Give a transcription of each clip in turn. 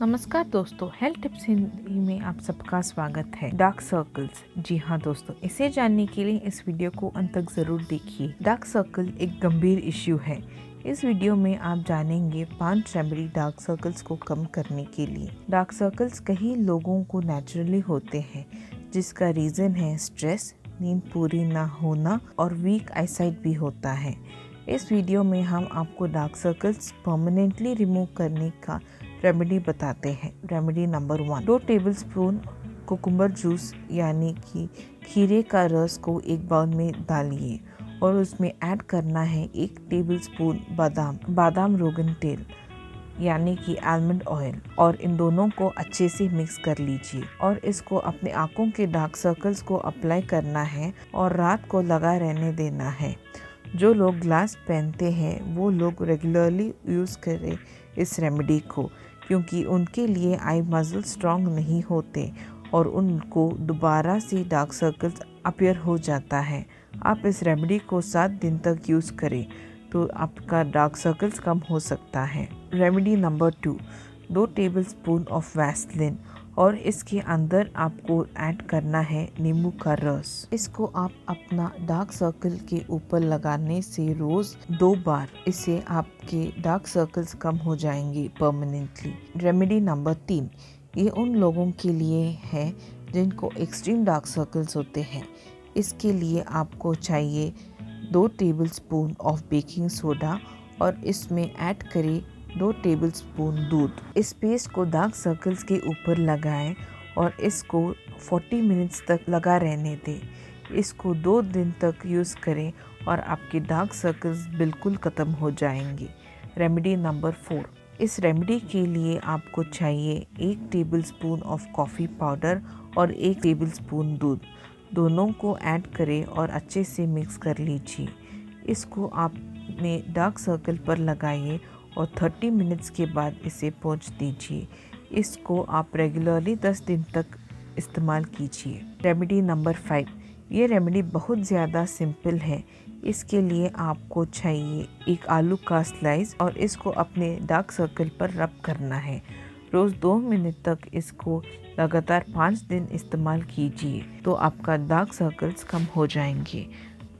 नमस्कार दोस्तों health tips Hindi में आप सबका स्वागत है। डार्क सर्कल्स जी हाँ दोस्तों, इसे जानने के लिए इस वीडियो को अंत तक ज़रूर देखिए। डार्क सर्कल एक गंभीर इश्यू है। इस वीडियो में आप जानेंगे पाँच रेमेडी डार्क सर्कल्स को कम करने के लिए। डार्क सर्कल्स कई लोगों को नेचुरली होते हैं, जिसका रीजन है स्ट्रेस नींद पूरी ना होना और वीक आईसाइट भी होता है। इस वीडियो में हम आपको डार्क सर्कल्स परमानेंटली रिमूव करने का रेमेडी बताते हैं। रेमेडी नंबर वन दो टेबल स्पून कुकुम्बर जूस यानी कि खीरे का रस को एक बाउल में डालिए और उसमें ऐड करना है एक टेबल स्पून बादाम बादाम रोगन तेल, यानी कि आलमंड ऑयल और इन दोनों को अच्छे से मिक्स कर लीजिए और इसको अपने आँखों के डार्क सर्कल्स को अप्लाई करना है और रात को लगा रहने देना है। जो लोग ग्लास पहनते हैं, वो लोग रेगुलरली यूज़ करें इस रेमेडी को। क्योंकि उनके लिए आई मजल स्ट्रॉन्ग नहीं होते और उनको दोबारा से डार्क सर्कल्स अपेयर हो जाता है। आप इस रेमेडी को सात दिन तक यूज़ करें तो आपका डार्क सर्कल्स कम हो सकता है। रेमेडी नंबर टू, दो टेबल स्पून ऑफ़ वैसलिन और इसके अंदर आपको ऐड करना है नींबू का रस। इसको आप अपना डार्क सर्कल के ऊपर लगाने से रोज दो बार इससे आपके डार्क सर्कल्स कम हो जाएँगे परमानेंटली रेमेडी नंबर तीन, ये उन लोगों के लिए है जिनको एक्सट्रीम डार्क सर्कल्स होते हैं। इसके लिए आपको चाहिए दो tablespoon of baking soda और इसमें ऐड करें दो टेबलस्पून दूध। इस पेस्ट को डार्क सर्कल्स के ऊपर लगाएँ और इसको 40 मिनट्स तक लगा रहने दें। इसको दो दिन तक यूज़ करें और आपके डार्क सर्कल्स बिल्कुल ख़त्म हो जाएँगे। रेमेडी नंबर फोर इस रेमेडी के लिए आपको चाहिए एक टेबलस्पून ऑफ़ कॉफ़ी पाउडर और एक टेबलस्पून दूध। दोनों को ऐड करें और अच्छे से मिक्स कर लीजिए। इसको आपने डार्क सर्कल पर लगाइए और 30 मिनट्स के बाद इसे पोंछ दीजिए। इसको आप रेगुलरली 10 दिन तक इस्तेमाल कीजिए। रेमेडी नंबर फाइव ये रेमेडी बहुत ज़्यादा सिंपल है। इसके लिए आपको चाहिए एक आलू का स्लाइस और इसको अपने डार्क सर्कल पर रब करना है। रोज़ दो मिनट तक इसको लगातार पाँच दिन इस्तेमाल कीजिए तो आपका डार्क सर्कल्स कम हो जाएँगे।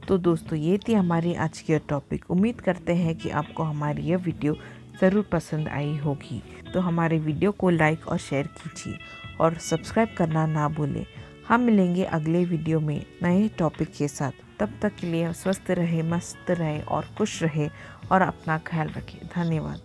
तो दोस्तों, ये थी हमारी आज की टॉपिक उम्मीद करते हैं कि आपको हमारी यह वीडियो ज़रूर पसंद आई होगी। तो हमारे वीडियो को लाइक और शेयर कीजिए और सब्सक्राइब करना ना भूलें। हम मिलेंगे अगले वीडियो में नए टॉपिक के साथ। तब तक के लिए स्वस्थ रहे, मस्त रहे और खुश रहे और अपना ख्याल रखें। धन्यवाद।